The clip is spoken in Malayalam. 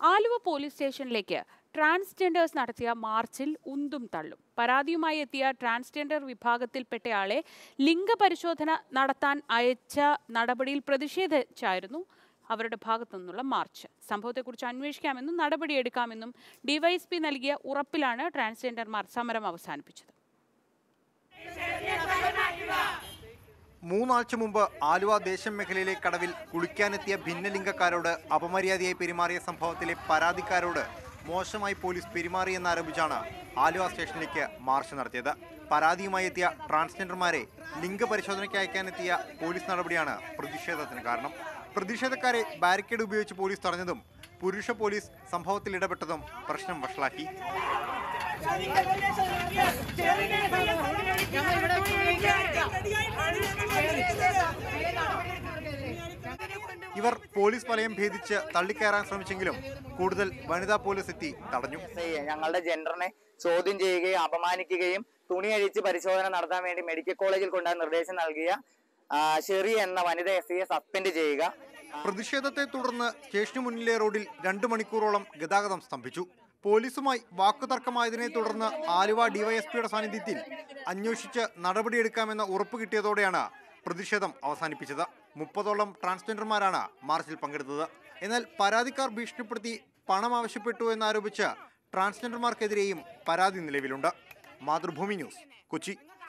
ആലുവ പോലീസ് സ്റ്റേഷനിലേക്ക് ട്രാൻസ്ജെൻഡേഴ്സ് നടത്തിയ മാർച്ചിൽ ഉന്തും തള്ളും. പരാതിയുമായി എത്തിയ ട്രാൻസ്ജെൻഡർ വിഭാഗത്തിൽപ്പെട്ടയാളെ ലിംഗപരിശോധന നടത്താൻ അയച്ച നടപടിയിൽ പ്രതിഷേധിച്ചായിരുന്നു അവരുടെ ഭാഗത്തു നിന്നുള്ള മാർച്ച്. സംഭവത്തെക്കുറിച്ച് അന്വേഷിക്കാമെന്നും നടപടിയെടുക്കാമെന്നും ഡിവൈഎസ്പി നൽകിയ ഉറപ്പിലാണ് ട്രാൻസ്ജെൻഡർമാർ സമരം അവസാനിപ്പിച്ചത്. മൂന്നാഴ്ച മുമ്പ് ആലുവ ദേശം മേഖലയിലെ കടവിൽ കുളിക്കാനെത്തിയ ഭിന്നലിംഗക്കാരോട് അപമര്യാദയായി പെരുമാറിയ സംഭവത്തിലെ പരാതിക്കാരോട് മോശമായി പോലീസ് പെരുമാറിയെന്നാരോപിച്ചാണ് ആലുവ സ്റ്റേഷനിലേക്ക് മാർച്ച് നടത്തിയത് പരാതിയുമായി എത്തിയ ട്രാൻസ്ജെൻഡർമാരെ ലിംഗപരിശോധനയ്ക്ക് അയക്കാനെത്തിയ പോലീസ് നടപടിയാണ് പ്രതിഷേധത്തിന് കാരണം പ്രതിഷേധക്കാരെ ബാരിക്കേഡ് ഉപയോഗിച്ച് പോലീസ് തടഞ്ഞതും പുരുഷ പോലീസ് സംഭവത്തിൽ ഇടപെട്ടതും പ്രശ്നം വഷളാക്കി ഇവർ പോലീസ് വലയം ഭേദിച്ച് തള്ളിക്കയറാൻ ശ്രമിച്ചെങ്കിലും കൂടുതൽ വനിതാ പോലീസ് എത്തി തടഞ്ഞു. ഞങ്ങളുടെ ജെൻഡറിനെ ചോദ്യം ചെയ്യുകയും അപമാനിക്കുകയും തുണി അഴിച്ച് പരിശോധന നടത്താൻ വേണ്ടി മെഡിക്കൽ കോളേജിൽ കൊണ്ടുപോയി നിർദ്ദേശം നൽകിയ ഷെറി എന്ന വനിത എസ് സസ്പെൻഡ് ചെയ്യുക. പ്രതിഷേധത്തെ തുടർന്ന് സ്റ്റേഷനു മുന്നിലെ റോഡിൽ രണ്ടു മണിക്കൂറോളം ഗതാഗതം സ്തംഭിച്ചു. പോലീസുമായി വാക്കുതർക്കമായതിനെ തുടർന്ന് ആലുവ ഡിവൈഎസ്പിയുടെ സാന്നിധ്യത്തിൽ അന്വേഷിച്ച് നടപടിയെടുക്കാമെന്ന ഉറപ്പ് കിട്ടിയതോടെയാണ് പ്രതിഷേധം അവസാനിപ്പിച്ചത്. മുപ്പതോളം ട്രാൻസ്ജെൻഡർമാരാണ് മാർച്ചിൽ പങ്കെടുത്തത്. എന്നാൽ പരാതിക്കാർ ഭീഷണിപ്പെടുത്തി പണം ആവശ്യപ്പെട്ടു എന്നാരോപിച്ച് ട്രാൻസ്ജെൻഡർമാർക്കെതിരെയും പരാതി നിലവിലുണ്ട്. മാതൃഭൂമി ന്യൂസ് കൊച്ചി.